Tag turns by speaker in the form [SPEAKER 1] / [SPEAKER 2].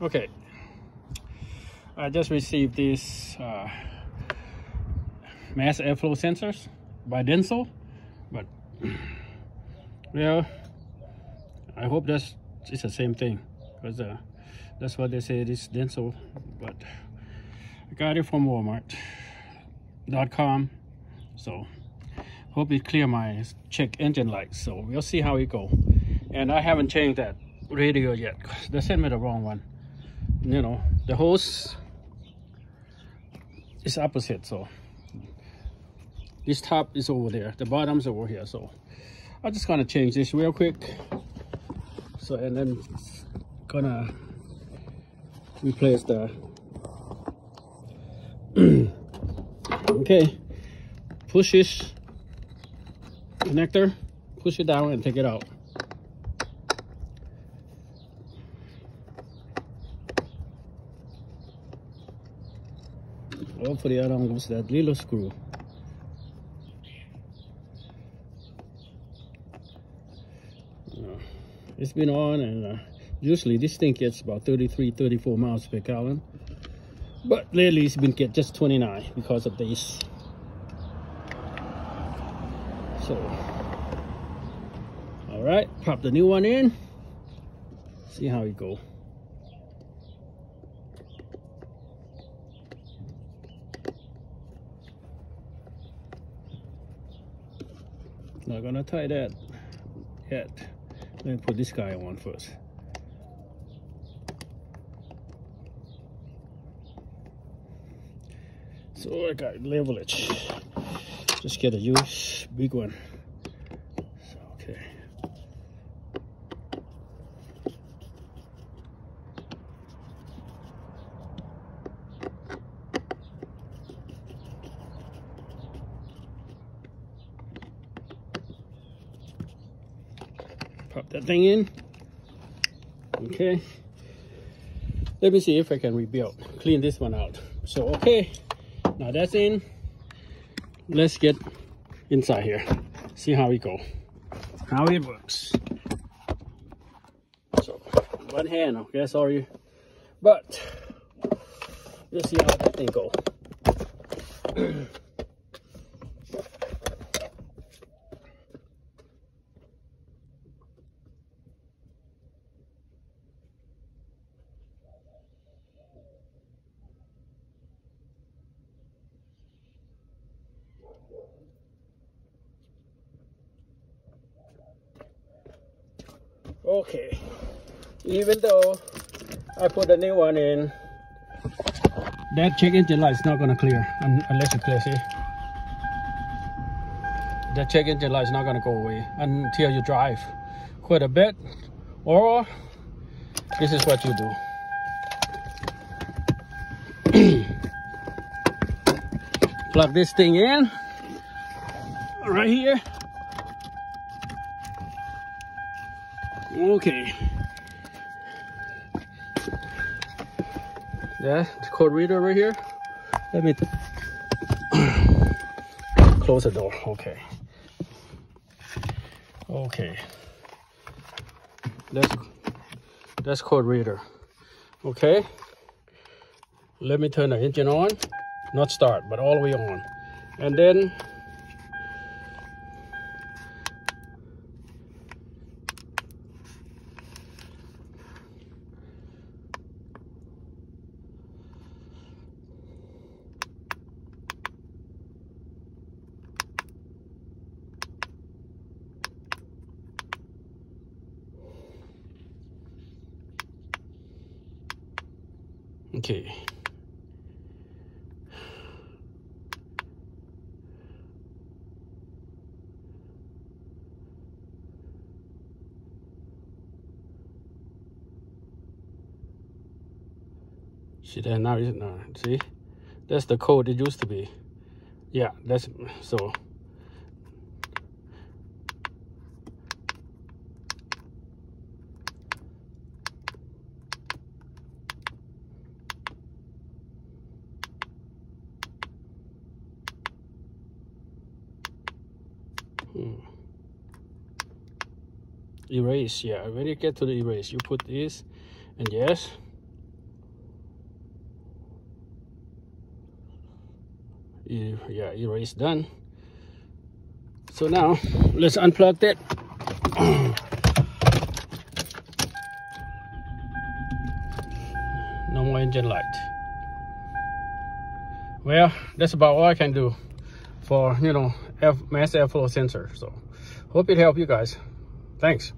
[SPEAKER 1] Okay. I just received these uh, mass airflow sensors by Denso, but well, I hope that's it's the same thing because uh, that's what they say it is Denso, but I got it from Walmart.com, so hope it clear my check engine lights. So we'll see how it go. And I haven't changed that radio yet. They sent me the wrong one. You know, the hose is opposite, so this top is over there, the bottom's over here. So I'm just gonna change this real quick. So and then gonna replace the okay push this connector push it down and take it out hopefully I don't lose that little screw. Uh, it's been on and uh, usually this thing gets about 33 34 miles per gallon. But lately it's been get just 29 because of this. So all right pop the new one in. See how it go not gonna tie that yet. Let me put this guy on first. So I got leverage. Just get a use big one so, okay pop that thing in. Okay. Let me see if I can rebuild clean this one out. So okay. Now that's in. Let's get inside here. See how it go. How it works. So one hand okay sorry. But let's see how that thing go okay. Even though I put a new one in that check engine light is not gonna clear unless you clear see eh? that check engine light is not gonna go away until you drive quite a bit or this is what you do. Plug this thing in right here Okay. Yeah, the code reader right here. Let me close the door. Okay. Okay. That's that's code reader. Okay. Let me turn the engine on. Not start, but all the way on. And then Okay. See that now is not see that's the code it used to be yeah that's so Hmm. Erase, yeah, when you get to the erase, you put this, and yes. Yeah, erase done. So now, let's unplug that. no more engine light. Well, that's about all I can do for, you know, F mass airflow sensor. So hope it helped you guys. Thanks.